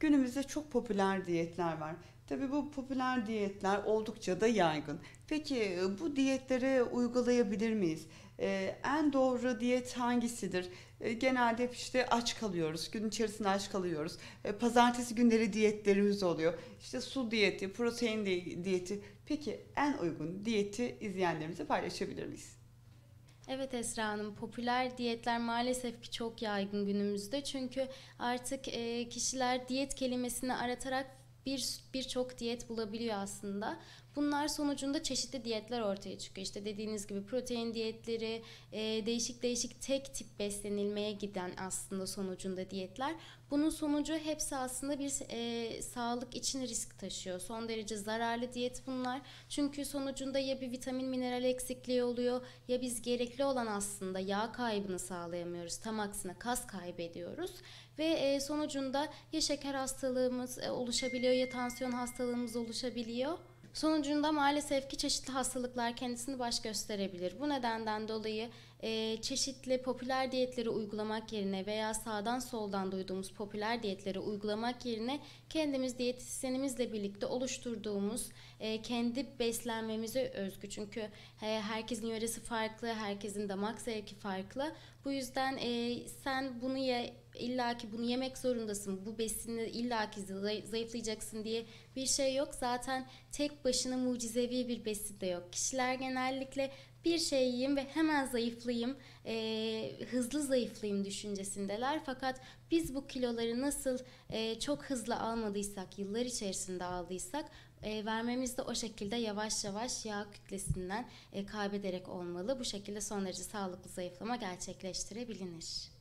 Günümüzde çok popüler diyetler var. Tabii bu popüler diyetler oldukça da yaygın. Peki e, bu diyetleri uygulayabilir miyiz? Ee, en doğru diyet hangisidir? Ee, genelde hep işte aç kalıyoruz. Gün içerisinde aç kalıyoruz. Ee, pazartesi günleri diyetlerimiz oluyor. İşte su diyeti, protein di- diyeti. Peki en uygun diyeti izleyenlerimize paylaşabilir miyiz? Evet Esra Hanım, popüler diyetler maalesef ki çok yaygın günümüzde. Çünkü artık e, kişiler diyet kelimesini aratarak bir birçok diyet bulabiliyor aslında. Bunlar sonucunda çeşitli diyetler ortaya çıkıyor. İşte dediğiniz gibi protein diyetleri, e, değişik değişik tek tip beslenilmeye giden aslında sonucunda diyetler. Bunun sonucu hepsi aslında bir e, sağlık için risk taşıyor. Son derece zararlı diyet bunlar. Çünkü sonucunda ya bir vitamin mineral eksikliği oluyor ya biz gerekli olan aslında yağ kaybını sağlayamıyoruz. Tam aksine kas kaybediyoruz. Ve e, sonucunda ya şeker hastalığımız e, oluşabiliyor ya tansiyon hastalığımız oluşabiliyor. Sonucunda maalesef ki çeşitli hastalıklar kendisini baş gösterebilir. Bu nedenden dolayı e, çeşitli popüler diyetleri uygulamak yerine veya sağdan soldan duyduğumuz popüler diyetleri uygulamak yerine kendimiz diyetisyenimizle birlikte oluşturduğumuz e, kendi beslenmemize özgü. Çünkü e, herkesin yöresi farklı, herkesin damak zevki farklı. Bu yüzden e, sen bunu ye, illaki bunu yemek zorundasın, bu besini zayıf- zayıflayacaksın diye bir şey yok. Zaten tek başına mucizevi bir besin de yok. Kişiler genellikle bir şey yiyeyim ve hemen zayıflayayım, e, hızlı zayıflayayım düşüncesindeler. Fakat biz bu kiloları nasıl e, çok hızlı almadıysak, yıllar içerisinde aldıysak e, vermemiz de o şekilde yavaş yavaş yağ kütlesinden e, kaybederek olmalı. Bu şekilde son derece sağlıklı zayıflama gerçekleştirebilinir.